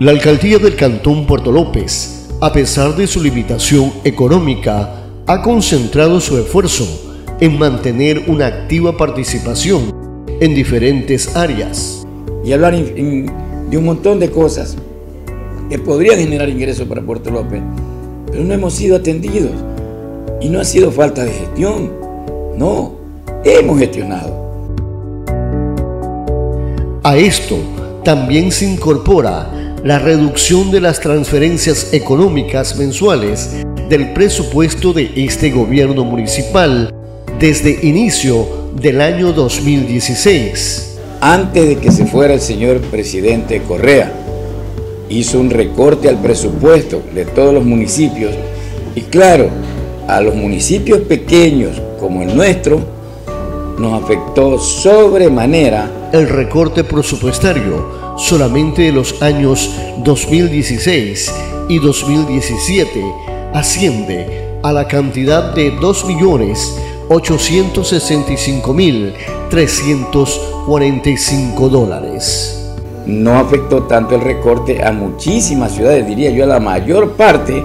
La alcaldía del Cantón Puerto López, a pesar de su limitación económica, ha concentrado su esfuerzo en mantener una activa participación en diferentes áreas. Y hablar de un montón de cosas que podrían generar ingresos para Puerto López, pero no hemos sido atendidos. Y no ha sido falta de gestión, no, hemos gestionado. A esto también se incorpora la reducción de las transferencias económicas mensuales del presupuesto de este gobierno municipal desde inicio del año 2016. Antes de que se fuera el señor presidente Correa, hizo un recorte al presupuesto de todos los municipios y claro, a los municipios pequeños como el nuestro, nos afectó sobremanera el recorte presupuestario solamente de los años 2016 y 2017 asciende a la cantidad de 2.865.345 dólares. No afectó tanto el recorte a muchísimas ciudades, diría yo a la mayor parte,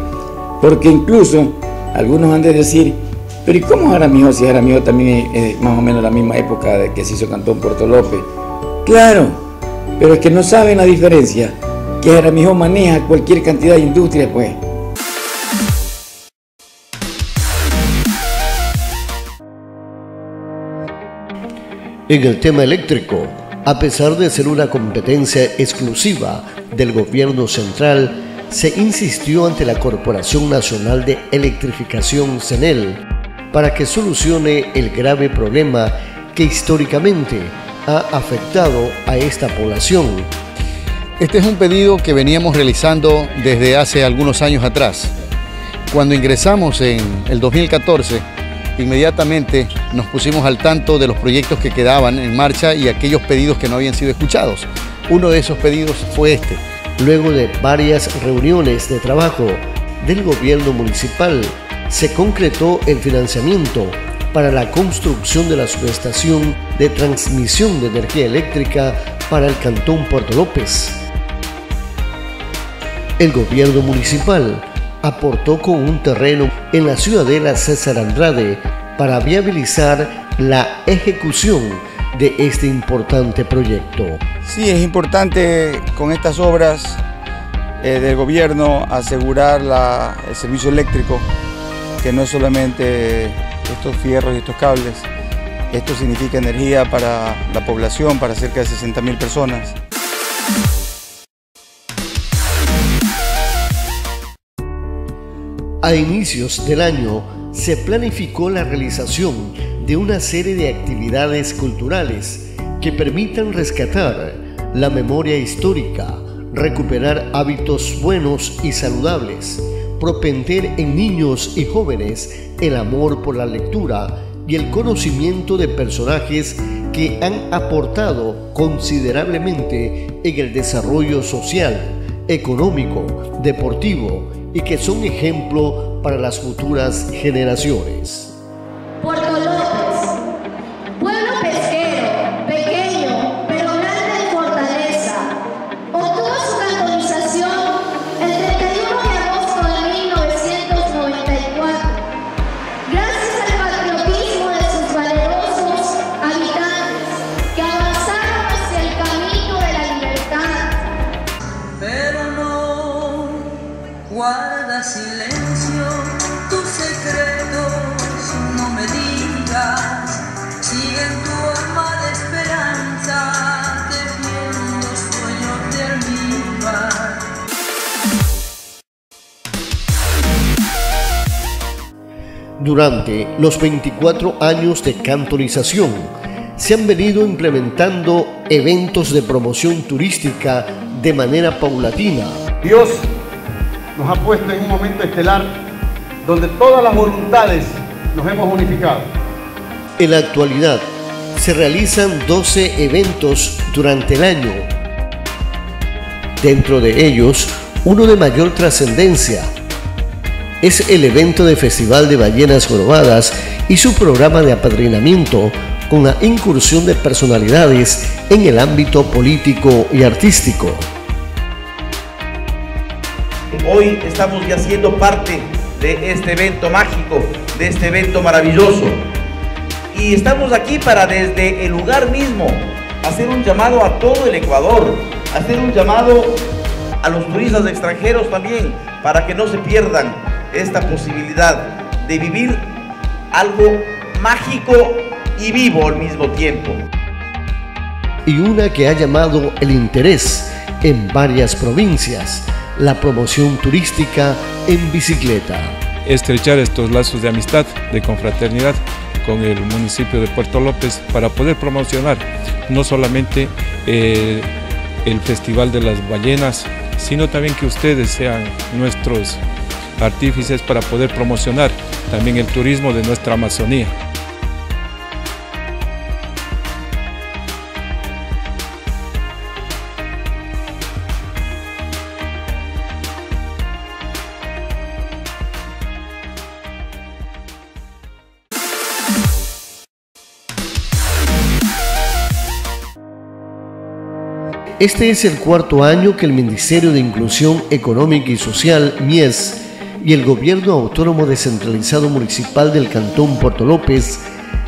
porque incluso algunos han de decir, pero ¿y cómo Jaramillo si Jaramillo también es más o menos la misma época de que se hizo Cantón Puerto López? Claro, pero es que no saben la diferencia, que Jaramillo maneja cualquier cantidad de industria, pues. En el tema eléctrico, a pesar de ser una competencia exclusiva del gobierno central, se insistió ante la Corporación Nacional de Electrificación CENEL para que solucione el grave problema que históricamente ha afectado a esta población. Este es un pedido que veníamos realizando desde hace algunos años atrás. Cuando ingresamos en el 2014, inmediatamente nos pusimos al tanto de los proyectos que quedaban en marcha y aquellos pedidos que no habían sido escuchados. Uno de esos pedidos fue este. Luego de varias reuniones de trabajo del gobierno municipal, se concretó el financiamiento para la construcción de la subestación de transmisión de energía eléctrica para el Cantón Puerto López. El gobierno municipal aportó con un terreno en la ciudadela César Andrade para viabilizar la ejecución de este importante proyecto. Sí, es importante con estas obras eh, del gobierno asegurar el servicio eléctrico, que no es solamente estos fierros y estos cables, esto significa energía para la población, para cerca de 60.000 personas. A inicios del año se planificó la realización de una serie de actividades culturales que permitan rescatar la memoria histórica, recuperar hábitos buenos y saludables, propender en niños y jóvenes el amor por la lectura y el conocimiento de personajes que han aportado considerablemente en el desarrollo social, económico, deportivo y que son ejemplo para las futuras generaciones. Silencio tus secretos, no me digas. Sigue en tu alma de esperanza, defiendo sueños de almíbar. Durante los 24 años de cantonización, se han venido implementando eventos de promoción turística de manera paulatina. Dios nos ha puesto en un momento estelar donde todas las voluntades nos hemos unificado. En la actualidad se realizan 12 eventos durante el año. Dentro de ellos, uno de mayor trascendencia es el evento de Festival de Ballenas Jorobadas y su programa de apadrinamiento con la incursión de personalidades en el ámbito político y artístico. Hoy estamos ya siendo parte de este evento mágico, de este evento maravilloso. Y estamos aquí para desde el lugar mismo hacer un llamado a todo el Ecuador, hacer un llamado a los turistas extranjeros también, para que no se pierdan esta posibilidad de vivir algo mágico y vivo al mismo tiempo. Y una que ha llamado el interés en varias provincias, la promoción turística en bicicleta. Estrechar estos lazos de amistad, de confraternidad con el municipio de Puerto López para poder promocionar no solamente eh, el Festival de las Ballenas, sino también que ustedes sean nuestros artífices para poder promocionar también el turismo de nuestra Amazonía. Este es el cuarto año que el Ministerio de Inclusión Económica y Social, MIES, y el Gobierno Autónomo Descentralizado Municipal del Cantón Puerto López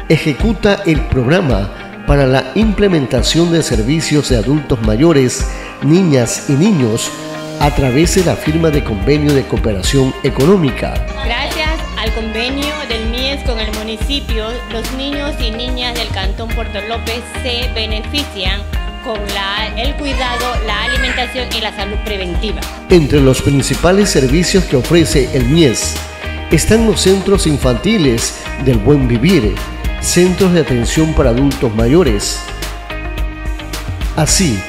ejecuta el programa para la implementación de servicios de adultos mayores, niñas y niños a través de la firma de convenio de cooperación económica. Gracias al convenio del MIES con el municipio, los niños y niñas del Cantón Puerto López se benefician con el cuidado, la alimentación y la salud preventiva. Entre los principales servicios que ofrece el MIES están los centros infantiles del buen vivir, centros de atención para adultos mayores. Así,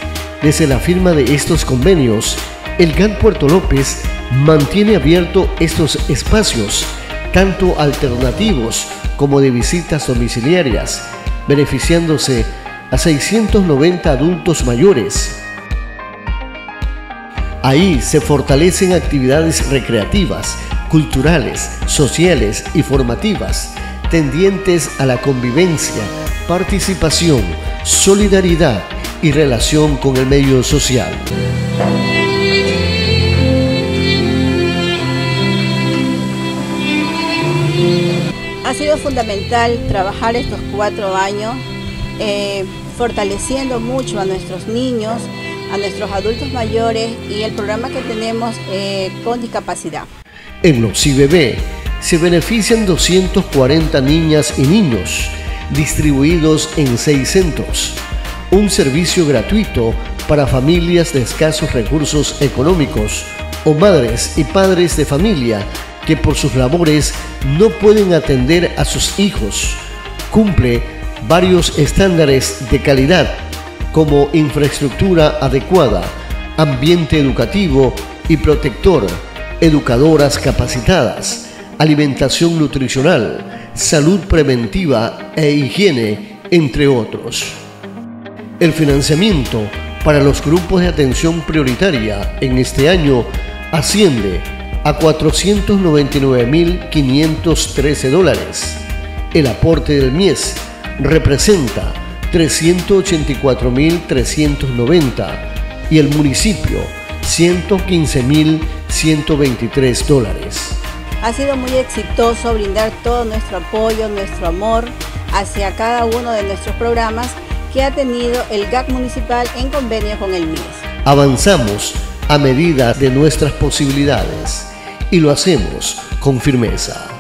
desde la firma de estos convenios, el GAN Puerto López mantiene abierto estos espacios, tanto alternativos como de visitas domiciliarias, beneficiándose a 690 adultos mayores. Ahí se fortalecen actividades recreativas, culturales, sociales y formativas, tendientes a la convivencia, participación, solidaridad y relación con el medio social. Ha sido fundamental trabajar estos cuatro años eh, fortaleciendo mucho a nuestros niños, a nuestros adultos mayores y el programa que tenemos eh, con discapacidad. En los IBB se benefician 240 niñas y niños distribuidos en seis centros. Un servicio gratuito para familias de escasos recursos económicos o madres y padres de familia que por sus labores no pueden atender a sus hijos. Cumple varios estándares de calidad como infraestructura adecuada, ambiente educativo y protector, educadoras capacitadas, alimentación nutricional, salud preventiva e higiene, entre otros. El financiamiento para los grupos de atención prioritaria en este año asciende a 499.513 dólares. El aporte del MIES representa 384.390 y el municipio 115.123 dólares. Ha sido muy exitoso brindar todo nuestro apoyo, nuestro amor hacia cada uno de nuestros programas que ha tenido el GAC municipal en convenio con el MIES. Avanzamos a medida de nuestras posibilidades y lo hacemos con firmeza.